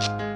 you.